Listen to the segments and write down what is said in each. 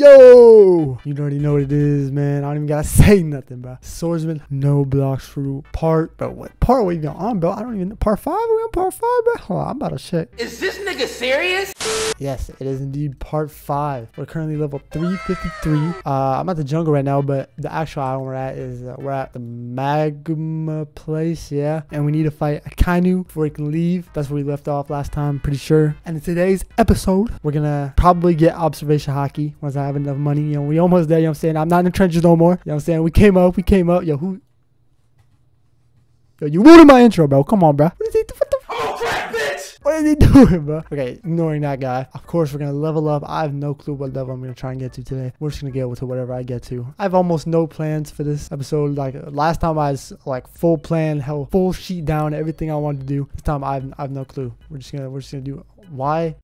Yo! You already know what it is, man. I don't even gotta say nothing, bro. Swordsman, no blocks through part. Bro, what part are we even on, bro? I don't even know. Part 5? Are we on part 5, bro? Hold on, I'm about to check. Is this nigga serious? Yes, it is indeed part 5. We're currently level 353. Uh, I'm at the jungle right now, but the actual island we're at is uh, we're at the magma place, yeah. And we need to fight Akainu before we can leave. That's where we left off last time, pretty sure. And in today's episode, we're gonna probably get observation haki once I have enough money. You know, we almost there, you know what I'm saying? I'm not in the trenches no more. You know what I'm saying? We came up, we came up. Yo, who? Yo, you ruined my intro, bro. Come on, bro. What is he? What the? I'm oh, a bitch! What is he doing, bro? Okay, ignoring that guy. Of course, we're gonna level up. I have no clue what level I'm gonna try and get to today. We're just gonna get to whatever I get to. I have almost no plans for this episode. Like last time, I was like full plan, hell, full sheet down, everything I wanted to do. This time, I have, I have no clue. We're just gonna, we're just gonna do. Why?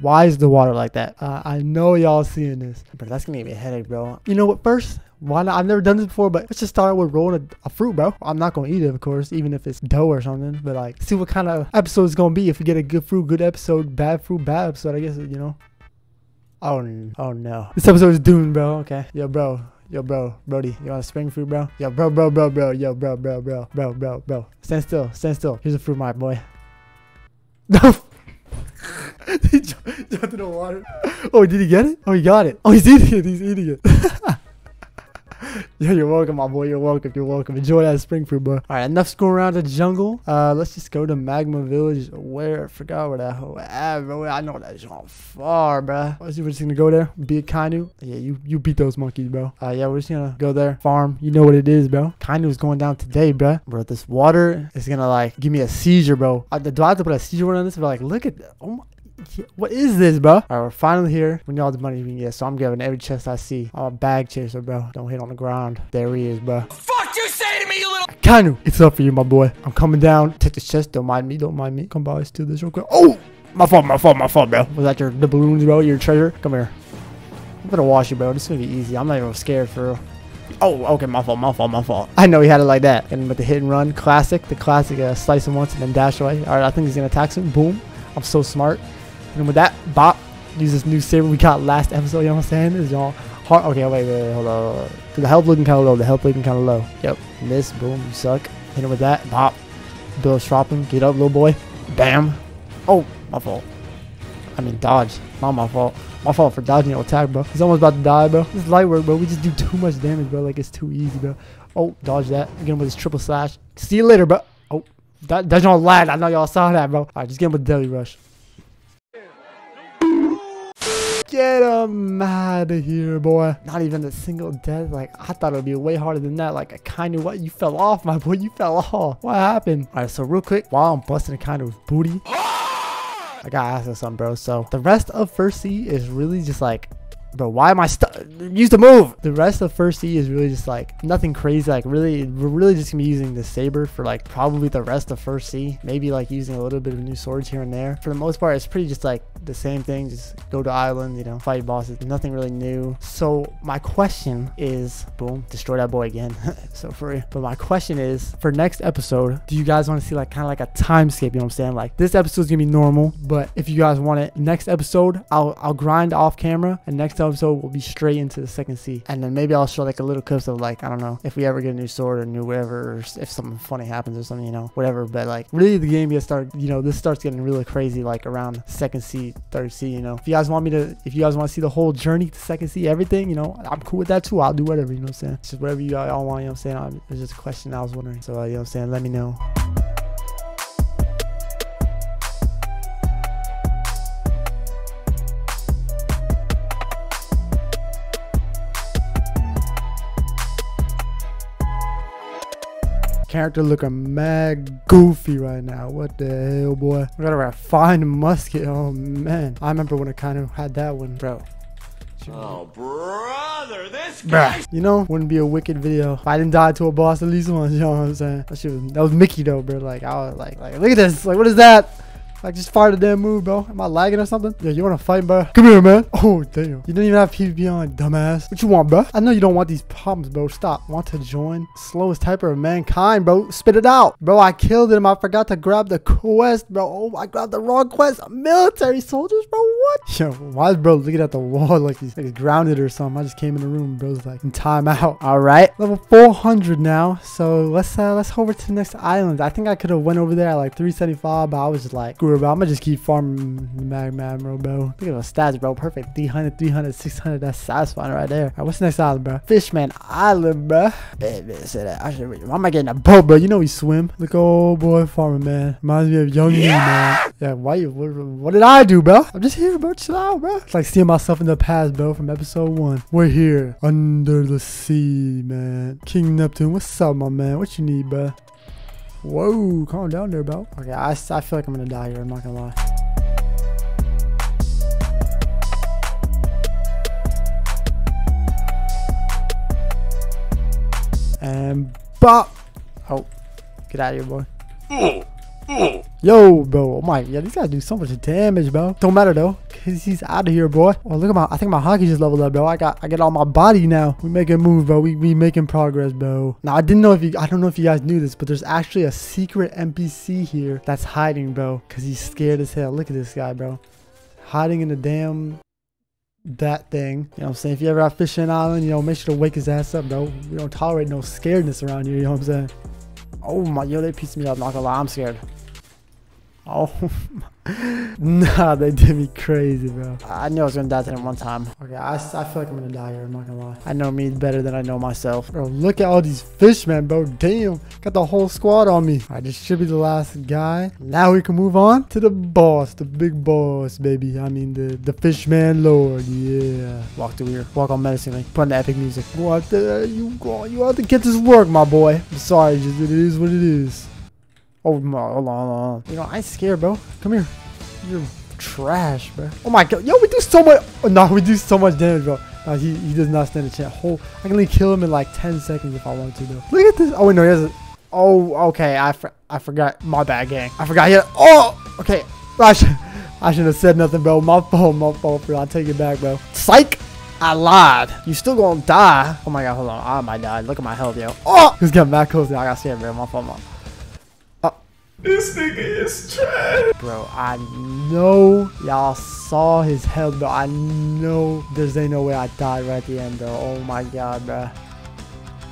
Why is the water like that? Uh, I know y'all seeing this, but that's gonna give me a headache, bro. You know what? First, why not? I've never done this before, but let's just start with rolling a, a, fruit, bro. I'm not gonna eat it, of course, even if it's dough or something. But like, see what kind of episode it's gonna be. If we get a good fruit, good episode, bad fruit, bad episode. I guess you know. Oh, oh no. This episode is doomed, bro. Okay, yo, bro. Yo, bro, Brody, you want a spring fruit, bro? Yo, bro, bro, bro, bro, yo, bro, bro, bro, bro, bro, bro. Stand still, stand still. Here's a fruit, my boy. Jumped in the water. Oh, did he get it? Oh, he got it. Oh, he's eating it. He's eating it. yeah, you're welcome, my boy. You're welcome. You're welcome. Enjoy that spring fruit, bro. All right, enough screwing around the jungle. Uh, let's just go to Magma Village. Where? I forgot where that hoe at, bro. I know that's on far, bro. Let's see. We're just gonna go there. Be Akainu. Yeah, you you beat those monkeys, bro. Uh, yeah, we're just gonna go there. Farm. You know what it is, bro. Kainu is going down today, bro. Bro, this water is gonna like give me a seizure, bro. Uh, do I have to put a seizure on this? But like, look at. Oh my. What is this, bro? All right, we're finally here. We need all the money we can get, so I'm giving every chest I see. I'm a bag chaser, bro. Don't hit on the ground. There he is, bro. Fuck you say to me, you little- Kainu, it's up for you, my boy. I'm coming down. Take this chest. Don't mind me. Don't mind me. Come by. Steal this real quick. Oh! My fault, my fault, my fault, bro. Was that your the balloons, bro? Your treasure? Come here. I'm gonna wash you, bro. This is gonna be easy. I'm not even scared for real. Oh, okay, my fault, my fault, my fault. I know he had it like that. And with the hit and run, classic, the classic uh, slice him once and then dash away. All right, I think he's gonna attack him. Boom. I'm so smart. And with that, bop, use this new saber we got last episode, you know what I'm saying? Is y'all hard? Okay, wait, wait, wait, hold on. The health looking kind of low. The health looking kind of low. Yep. Miss, boom, you suck. Hit him with that, bop. Bill him. get up, little boy. Bam. Oh, my fault. I mean, dodge. Not my fault. My fault for dodging your attack, bro. He's almost about to die, bro. This is light work, bro. We just do too much damage, bro. Like, it's too easy, bro. Oh, dodge that. Get him with his triple slash. See you later, bro. Oh, that, that's on lag. I know y'all saw that, bro. All right, just get him with Deadly Rush. Get him out of here, boy. Not even a single death. Like, I thought it would be way harder than that. Like, a kind of what? You fell off, my boy. You fell off. What happened? All right, so real quick, while I'm busting a kind of booty, I gotta ask you something, bro. So, the rest of First Sea is really just like Bro, why am I stuck? Use the move. The rest of first sea is really just like nothing crazy. Like really, we're really just gonna be using the saber for like probably the rest of first sea. Maybe like using a little bit of new swords here and there. For the most part, it's pretty just like the same thing. Just go to island, you know, fight bosses. Nothing really new. So my question is, boom, destroy that boy again. so free. But my question is, for next episode, do you guys want to see like kind of like a timescape? You know what I'm saying? Like this episode's gonna be normal, but if you guys want it, next episode, I'll I'll grind off camera, and next episode will be straight into the second sea. And then maybe I'll show like a little clips of like, I don't know, if we ever get a new sword or new whatever, or if something funny happens or something, you know, whatever. But like really the game gets start, you know, this starts getting really crazy like around second sea, third sea, you know. If you guys want me to, if you guys want to see the whole journey to second sea, everything, you know, I'm cool with that too. I'll do whatever, you know what I'm saying? It's just whatever you all want, you know what I'm saying? It's just a question I was wondering. So, uh, you know what I'm saying? Let me know. Character looking mad goofy right now. What the hell, boy? We got a refined musket. Oh, man. I remember when I kind of had that one, bro. Oh, brother, this guy. You know, wouldn't be a wicked video if I didn't die to a boss at least once. You know what I'm saying? That, shit was, that was Mickey though, bro. Like I was like, like, look at this. Like, what is that? Like, just fire the damn move, bro. Am I lagging or something? Yeah, you want to fight, bro? Come here, man. Oh, damn. You don't even have PvP on, dumbass. What you want, bro? I know you don't want these problems, bro. Stop. Want to join? Slowest typer of mankind, bro. Spit it out. Bro, I killed him. I forgot to grab the quest, bro. Oh, I grabbed the wrong quest. Military soldiers, bro. What? Yo, why is bro looking at the wall like he's, like he's grounded or something? I just came in the room. Bro's like in timeout. All right. Level 400 now. So let's uh let's over to the next island. I think I could have went over there at like 375, but I was just like, screw bro. I'm gonna just keep farming Magma Admiral, bro. Look at those stats, bro. Perfect. 300, 300, 600. That's satisfying right there. All right, what's the next island, bro? Fishman Island, bro. Baby, say that. I should. Why am I getting a boat, bro? You know we swim. Look, oh boy, farming man. Reminds me of young me, man. Yeah, why you? What, what did I do, bro? I'm just here, bro. Chill out, bro. It's like seeing myself in the past, bro, from episode one. We're here under the sea, man. King Neptune, what's up, my man? What you need, bro? Whoa, calm down there, bro. Okay, I, I feel like I'm gonna die here. I'm not gonna lie. Um, and bop. Oh, get out of here, boy. Yo, bro. Oh my, yeah, these guys do so much damage, bro. Don't matter though, cause he's out of here, boy. Oh, look at my. I think my haki just leveled up, bro. I got, I get all my body now. We making move, bro. We we making progress, bro. Now I didn't know if you, I don't know if you guys knew this, but there's actually a secret NPC here that's hiding, bro, cause he's scared as hell. Look at this guy, bro, hiding in the damn that thing. You know what I'm saying? If you ever have Fishman Island, you know, make sure to wake his ass up, bro. We don't tolerate no scaredness around here, you know what I'm saying? Oh my, yo, they pieced me up, not gonna lie, I'm scared. Oh, nah, they did me crazy, bro. I knew I was gonna die to them one time. Okay, I, I feel like I'm gonna die here, I'm not gonna lie. I know me better than I know myself. Bro, look at all these fish, man, bro. Damn, got the whole squad on me. All right, this should be the last guy. Now we can move on to the boss, the big boss, baby. I mean, the, the fishman lord, yeah. Walk through here, walk on medicine menacingly, put on the epic music. Out there, you you have to get this work, my boy. I'm sorry, just it is what it is. Oh my, uh, hold on, hold on. You know, I scared, bro. Come here. You're trash, bro. Oh my god. Yo, we do so much. Oh, no, we do so much damage, bro. No, he, he does not stand a chance. Whole, I can only kill him in like 10 seconds if I want to, though. Look at this. Oh, wait, no, he has a. Oh, okay. I, for, I forgot. My bad, gang. I forgot. He oh, okay. I, should, I shouldn't have said nothing, bro. My fault, my fault, bro. I'll take it back, bro. Psych. I lied. You still gonna die. Oh my god, hold on. I might die. Look at my health, yo. Oh! He's getting back close. I got scared, bro. My fault, my this nigga is trash. Bro, I know y'all saw his health, bro. I know there's ain't no way I died right at the end, though. Oh my god, bro.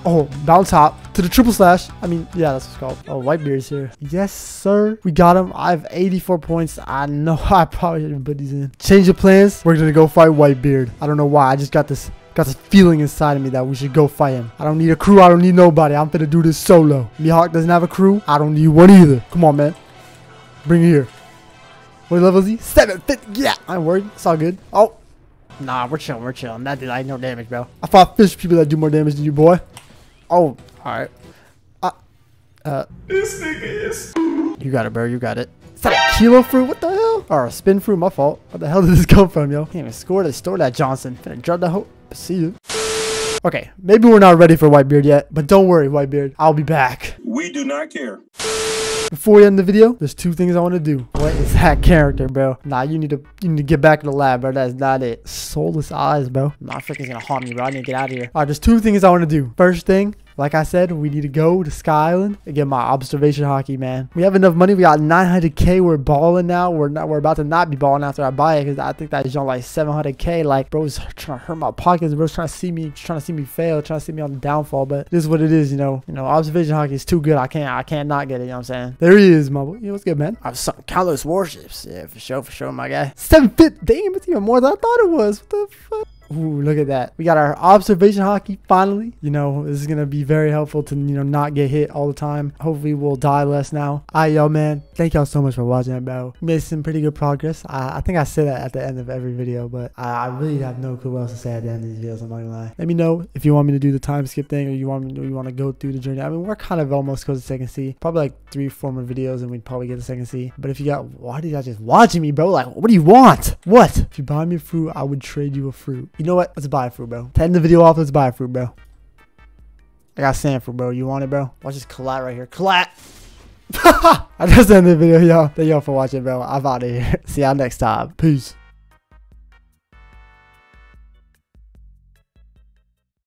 Oh, bounce hop to the triple slash. I mean, yeah, that's what's called. Oh, Whitebeard's here. Yes, sir. We got him. I have 84 points. I know I probably shouldn't put these in. Change of plans. We're going to go fight Whitebeard. I don't know why. I just got this Got this feeling inside of me that we should go fight him. I don't need a crew. I don't need nobody. I'm finna do this solo. Mihawk doesn't have a crew. I don't need one either. Come on, man. Bring it here. What level is he? Seven, fifth. Yeah, I'm worried. It's all good. Oh. Nah, we're chilling. We're chilling. That did like no damage, bro. I fought fish people that do more damage than you, boy. Oh, all right. Uh, uh. This nigga is. You got it, bro. You got it. Is that a kilo fruit? What the hell? Or a spin through, My fault. What the hell did this come from, yo? Can't even score to store that Johnson. Finna drop the whole. See you. Okay, maybe we're not ready for Whitebeard yet, but don't worry, Whitebeard. I'll be back. We do not care. Before we end the video, there's two things I want to do. What is that character, bro? Nah, you need to you need to get back in the lab, bro. That's not it. Soulless eyes, bro. Nah, freaking gonna haunt me, bro. I need to get out of here. All right, there's two things I want to do. First thing, like I said, we need to go to Sky Island and get my observation haki, man. We have enough money. We got 900k. We're balling now. We're not. We're about to not be balling after I buy it because I think that's on like 700k. Like, bro's trying to hurt my pockets. Bro's trying to see me, trying to see me fail, trying to see me on the downfall. But this is what it is, you know. You know, observation haki is too good. I can't. I can't not get it. You know what I'm saying? There he is, my boy. Yeah, what's good, man? I have some countless warships. Yeah, for sure, for sure, my guy. Seven fit. Damn, it's even more than I thought it was. What the fuck? Ooh, look at that. We got our observation haki finally. You know, this is going to be very helpful to, you know, not get hit all the time. Hopefully we'll die less now. Alright, yo, man. Thank y'all so much for watching, bro. Made some pretty good progress. I, I think I say that at the end of every video, but I, I, really have no clue what else to say at the end of these videos. I'm not going to lie. Let me know if you want me to do the time skip thing or you want me, you want to go through the journey. I mean, we're kind of almost close to second sea. Probably like three, four more videos and we'd probably get the second sea. But if you got, why did guys just watching me, bro? Like, what do you want? What? If you buy me a fruit, I would trade you a fruit. You know what? Let's buy a fruit, bro. To end the video off, let's buy a fruit, bro. I got sand fruit, bro. You want it, bro? Watch this collat right here. Collat! I just ended the video, y'all. Thank y'all for watching, bro. I'm out of here. See y'all next time. Peace.